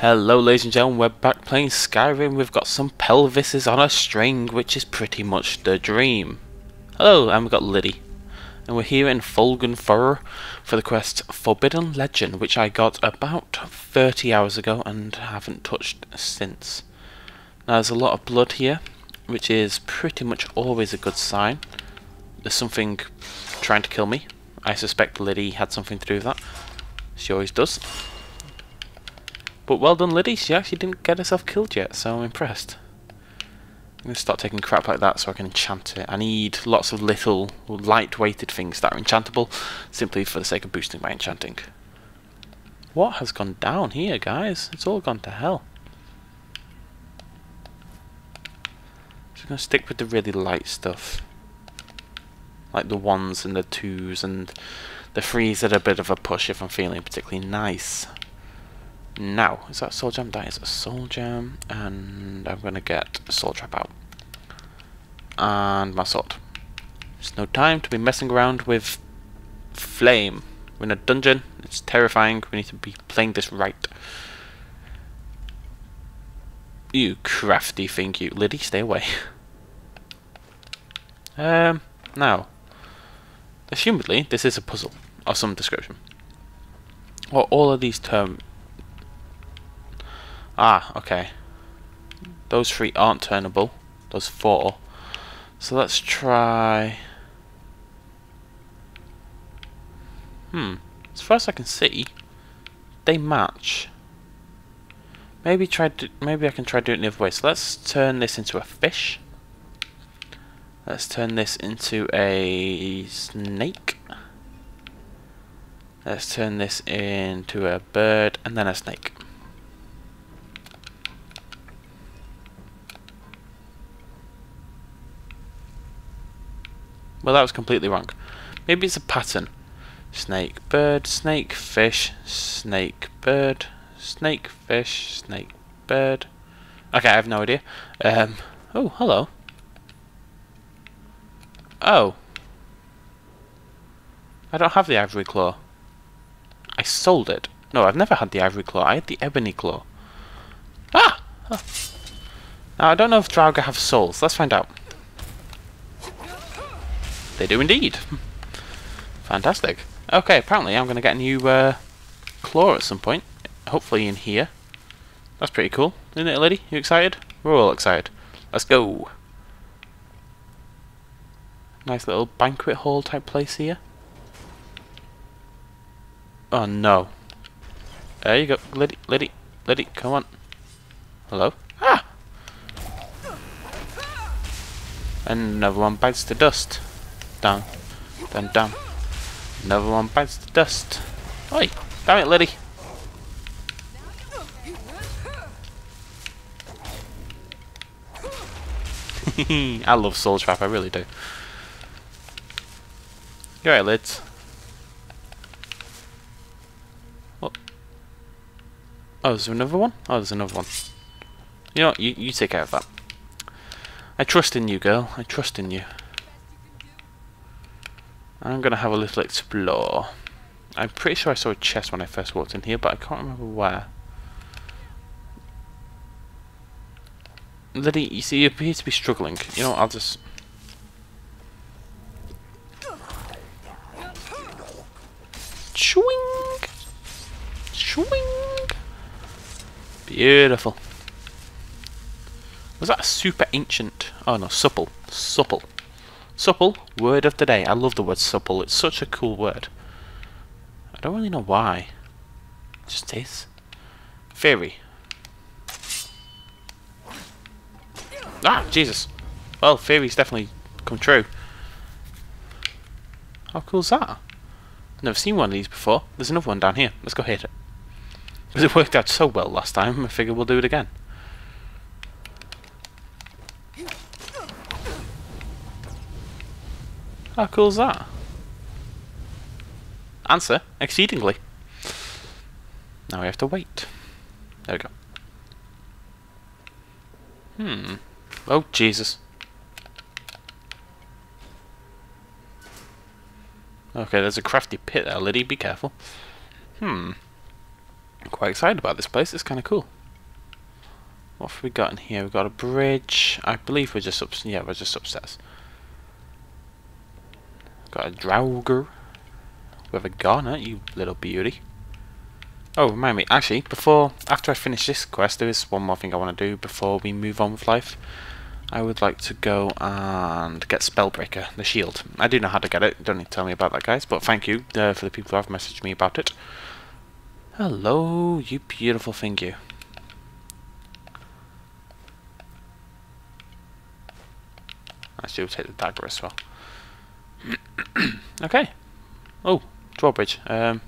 Hello ladies and gentlemen, we're back playing Skyrim. We've got some pelvises on a string, which is pretty much the dream. Hello, and we've got Liddy. And we're here in Folgunthur for the quest Forbidden Legend, which I got about 30 hours ago and haven't touched since. Now there's a lot of blood here, which is pretty much always a good sign. There's something trying to kill me. I suspect Liddy had something to do with that. She always does. But well done, Liddy. She actually didn't get herself killed yet, so I'm impressed. I'm going to start taking crap like that so I can enchant it. I need lots of little light-weighted things that are enchantable, simply for the sake of boosting my enchanting. What has gone down here, guys? It's all gone to hell. Just going to stick with the really light stuff. Like the ones and the twos and the threes at a bit of a push if I'm feeling particularly nice. Now, is that soul gem? That is a soul gem, and I'm gonna get a soul trap out. And my sword. There's no time to be messing around with flame. We're in a dungeon, it's terrifying, we need to be playing this right. You crafty thing, you. Liddy, stay away. um, now. Assumedly, this is a puzzle of some description. Well, all of these term Ah, okay. Those three aren't turnable. Those four. So let's try... Hmm. As far as I can see, they match. Maybe try maybe I can try doing it the other way. So let's turn this into a fish. Let's turn this into a snake. Let's turn this into a bird and then a snake. Well, that was completely wrong. Maybe it's a pattern. Snake, bird, snake, fish, snake, bird, snake, fish, snake, bird. Okay, I have no idea. Um, oh, hello. Oh. I don't have the ivory claw. I sold it. No, I've never had the ivory claw. I had the ebony claw. Ah! Oh. Now, I don't know if Draugr have souls. Let's find out. They do indeed. Fantastic. Okay, apparently I'm going to get a new uh, claw at some point. Hopefully in here. That's pretty cool. Isn't it, lady? You excited? We're all excited. Let's go. Nice little banquet hall type place here. Oh no. There you go. Liddy, Liddy, Liddy, come on. Hello? Ah! Another one bites the dust down, then down. Another one bites the dust. Oi! Damn it, Liddy! I love Soul Trap, I really do. You're Lids. What? Oh, there's another one? Oh, there's another one. You know what? You, you take care of that. I trust in you, girl. I trust in you. I'm going to have a little explore. I'm pretty sure I saw a chest when I first walked in here, but I can't remember where. Liddy, you see, you appear to be struggling. You know, I'll just... Swing! Swing! Beautiful. Was that super ancient? Oh no, supple. Supple. Supple, word of the day. I love the word supple. It's such a cool word. I don't really know why. It just is. Fairy. Ah, Jesus. Well, fairy's definitely come true. How cool's that? I've never seen one of these before. There's another one down here. Let's go hit it. Because it worked out so well last time, I figure we'll do it again. How cool is that? Answer, exceedingly. Now we have to wait. There we go. Hmm. Oh, Jesus. Okay, there's a crafty pit there, Liddy. Be careful. Hmm. I'm quite excited about this place. It's kind of cool. What have we got in here? We've got a bridge. I believe we're just up. Yeah, we're just upstairs. Got a Draugr. with a Garnet, you little beauty. Oh, remind me. Actually, before, after I finish this quest, there is one more thing I want to do before we move on with life. I would like to go and get Spellbreaker, the shield. I do know how to get it. Don't need to tell me about that, guys. But thank you uh, for the people who have messaged me about it. Hello, you beautiful thing, you. I should take the dagger as well. okay. Oh, drawbridge. Um.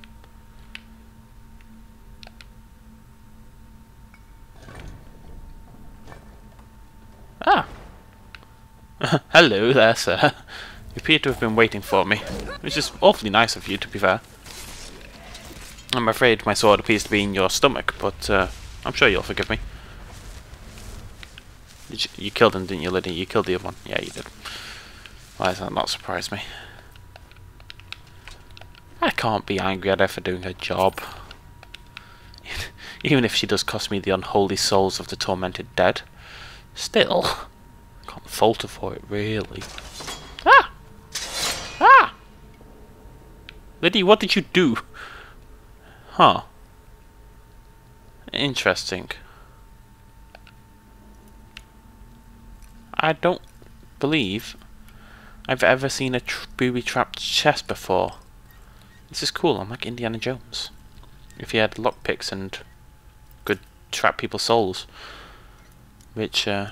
Ah. Hello there, sir. You appear to have been waiting for me, which is awfully nice of you, to be fair. I'm afraid my sword appears to be in your stomach, but uh, I'm sure you'll forgive me. You, you, killed him, didn't you, Lydia? You killed the other one. Yeah, you did. Why does that not surprise me? I can't be angry at her for doing her job. Even if she does cost me the unholy souls of the tormented dead. Still, can't fault her for it, really. Ah! Ah! Liddy, what did you do? Huh. Interesting. I don't believe I've ever seen a tr booby-trapped chest before. This is cool, I'm like Indiana Jones. If he had lockpicks and could trap people's souls. Which, uh,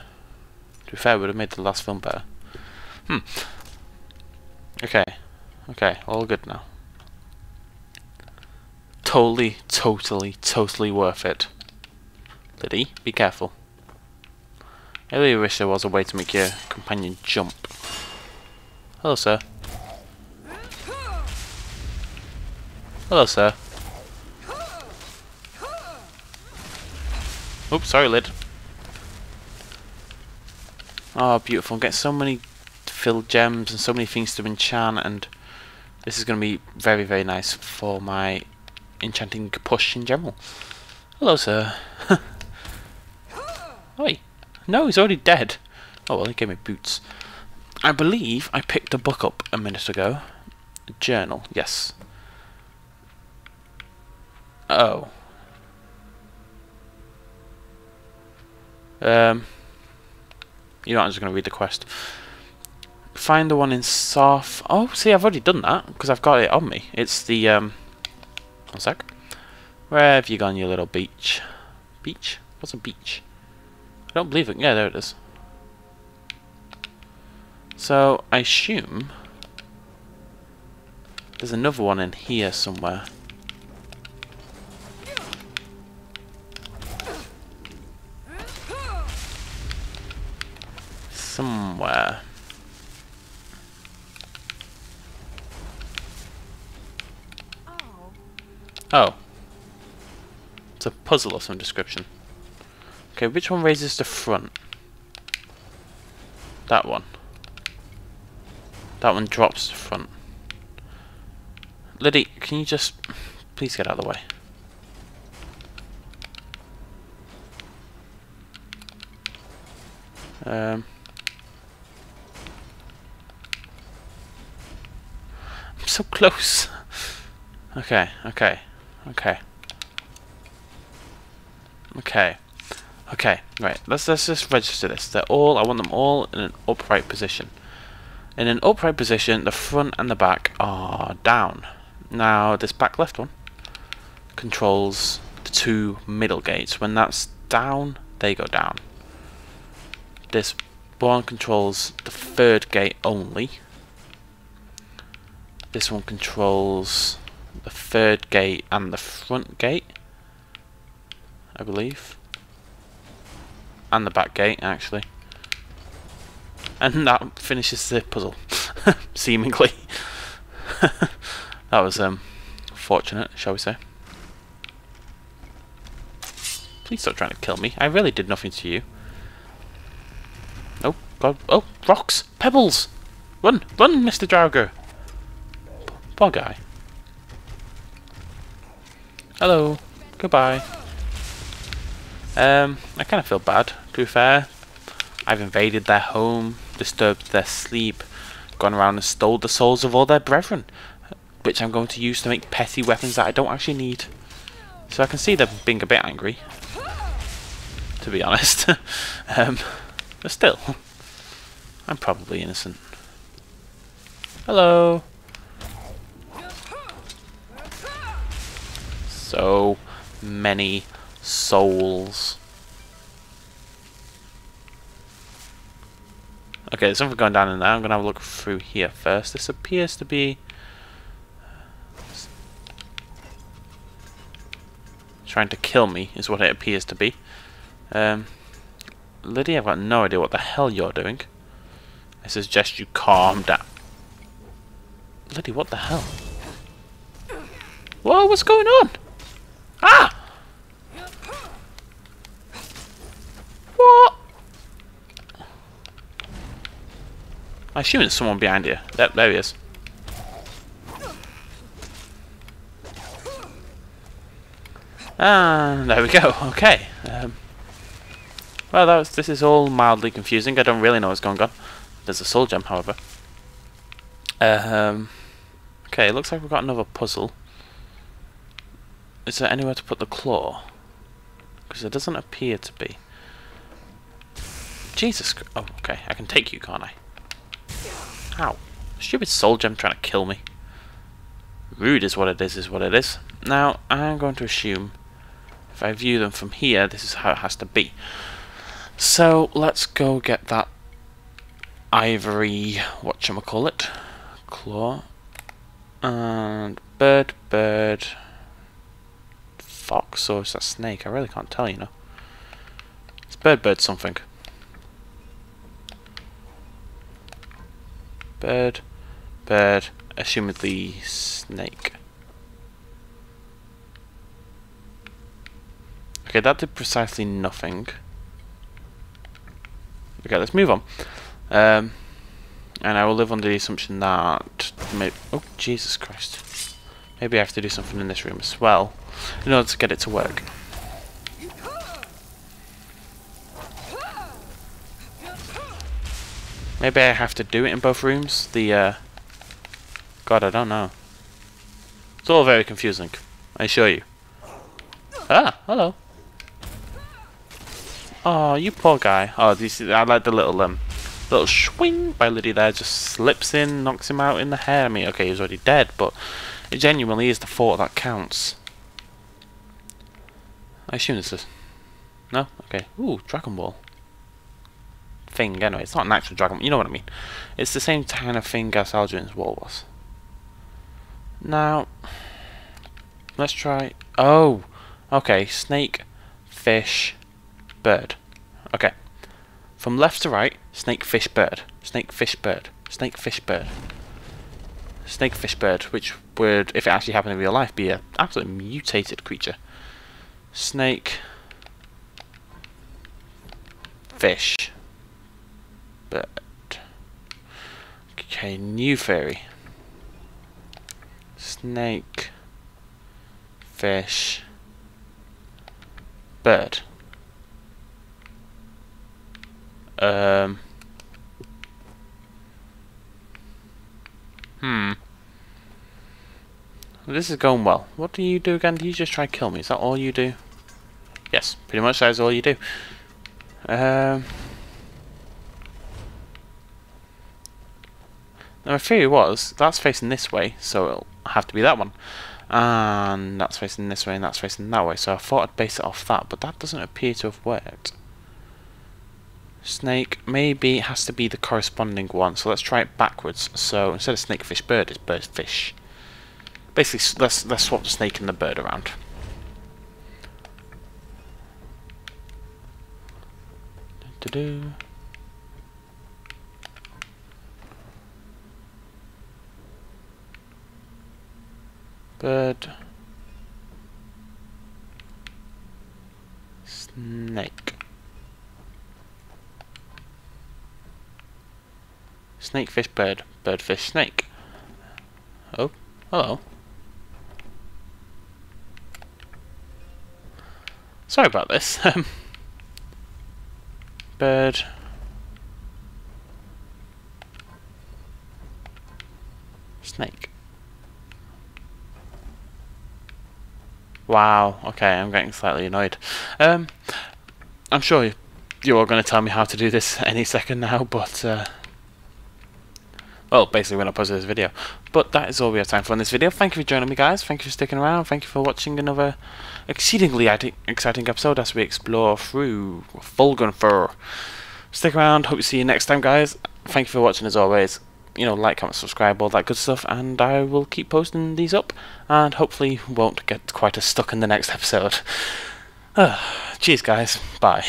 to be fair, would have made the last film better. Hmm. Okay. Okay, all good now totally, totally, totally worth it. Liddy, be careful. I really wish there was a way to make your companion jump. Hello, sir. Hello, sir. Oops, sorry, Lid. Oh, beautiful. I'm getting so many filled gems and so many things to enchant, and this is going to be very, very nice for my enchanting push in general. Hello, sir. Oi. No, he's already dead. Oh, well, he gave me boots. I believe I picked a book up a minute ago. A journal, yes. Oh. Um. You know, I'm just going to read the quest. Find the one in South. Oh, see, I've already done that because I've got it on me. It's the um, one sec. Where have you gone, you little beach? Beach? What's a beach? I don't believe it. Yeah, there it is. So, I assume there's another one in here somewhere. Somewhere. Oh. It's a puzzle of some description. Okay, which one raises the front? That one. That one drops the front. Liddy, can you just please get out of the way? Um, I'm so close. okay, okay. Okay. Okay. Okay, right. Let's let's just register this. They're all I want them all in an upright position. In an upright position, the front and the back are down. Now this back left one controls the two middle gates. When that's down, they go down. This one controls the third gate only. This one controls the third gate and the front gate, I believe. And the back gate, actually. And that finishes the puzzle, seemingly. that was um, fortunate, shall we say. Please stop trying to kill me. I really did nothing to you. Oh, God. Oh, rocks! Pebbles! Run! Run, Mr. Draugr! Poor guy. Hello. Goodbye. Um, I kind of feel bad, to be fair. I've invaded their home, disturbed their sleep, gone around and stole the souls of all their brethren, which I'm going to use to make petty weapons that I don't actually need. So I can see them being a bit angry, to be honest. um, but still, I'm probably innocent. Hello. So many souls. Okay, there's something going down in there. I'm going to have a look through here first. This appears to be... Trying to kill me is what it appears to be. Um, Lydia, I've got no idea what the hell you're doing. I suggest you calm down. Lydia, what the hell? Whoa, what's going on? Ah! What? I assume there's someone behind here. There, there he is. Ah, there we go. Okay. Um, well, that was, this is all mildly confusing. I don't really know what's going on. There's a soul gem, however. Um, okay, it looks like we've got another puzzle. Is there anywhere to put the claw? Because there doesn't appear to be. Jesus Oh, okay. I can take you, can't I? Ow. Stupid soul gem trying to kill me. Rude is what it is, is what it is. Now, I'm going to assume if I view them from here, this is how it has to be. So, let's go get that ivory, whatchamacallit, claw, and bird, bird, fox or is that snake? I really can't tell, you know. It's bird bird something. Bird, bird, assumedly snake. Okay, that did precisely nothing. Okay, let's move on. Um, and I will live under the assumption that... Maybe, oh, Jesus Christ. Maybe I have to do something in this room as well in order to get it to work. Maybe I have to do it in both rooms. The, uh... God, I don't know. It's all very confusing. I assure you. Ah, hello. Oh, you poor guy. Oh, this is, I like the little, um... Little swing by Liddy there. Just slips in, knocks him out in the hair. I mean, okay, he's already dead, but... It genuinely is the thought that counts. I assume this is... No? Okay. Ooh, Dragon Ball. Thing, anyway. It's not an actual Dragon You know what I mean. It's the same kind of thing as Alduin's Wall was. Now... Let's try... Oh! Okay, snake, fish, bird. Okay. From left to right, snake, fish, bird. Snake, fish, bird. Snake, fish, bird. Snake, fish, bird, which would, if it actually happened in real life, be an absolutely mutated creature snake, fish, bird. Okay, new fairy. Snake, fish, bird. Um. Hmm. This is going well. What do you do again? Do you just try to kill me? Is that all you do? Yes, pretty much that's all you do. Um, now my theory was, that's facing this way, so it'll have to be that one. And that's facing this way, and that's facing that way. So I thought I'd base it off that, but that doesn't appear to have worked. Snake, maybe it has to be the corresponding one. So let's try it backwards. So instead of snake, fish, bird, it's bird, fish. Basically, let's, let's swap the snake and the bird around. to do. Bird. Snake. Snake, fish, bird. Bird, fish, snake. Oh, hello. Sorry about this. Um, bird. Snake. Wow, okay, I'm getting slightly annoyed. Um, I'm sure you're all going to tell me how to do this any second now, but... Uh, well, basically when I post this video. But that is all we have time for in this video. Thank you for joining me, guys. Thank you for sticking around. Thank you for watching another exceedingly exciting episode as we explore through Folgunthur. Stick around. Hope to see you next time, guys. Thank you for watching as always. You know, like, comment, subscribe, all that good stuff, and I will keep posting these up, and hopefully won't get quite as stuck in the next episode. Cheers, guys. Bye.